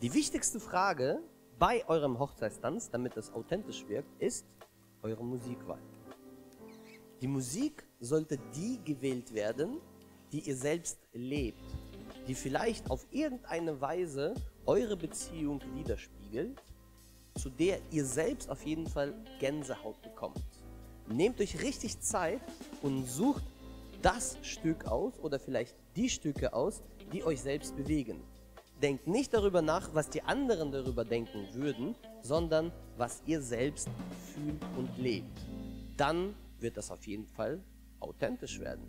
Die wichtigste Frage bei eurem Hochzeitstanz, damit es authentisch wirkt, ist eure Musikwahl. Die Musik sollte die gewählt werden, die ihr selbst lebt, die vielleicht auf irgendeine Weise eure Beziehung widerspiegelt, zu der ihr selbst auf jeden Fall Gänsehaut bekommt. Nehmt euch richtig Zeit und sucht das Stück aus oder vielleicht die Stücke aus, die euch selbst bewegen. Denkt nicht darüber nach, was die anderen darüber denken würden, sondern was ihr selbst fühlt und lebt. Dann wird das auf jeden Fall authentisch werden.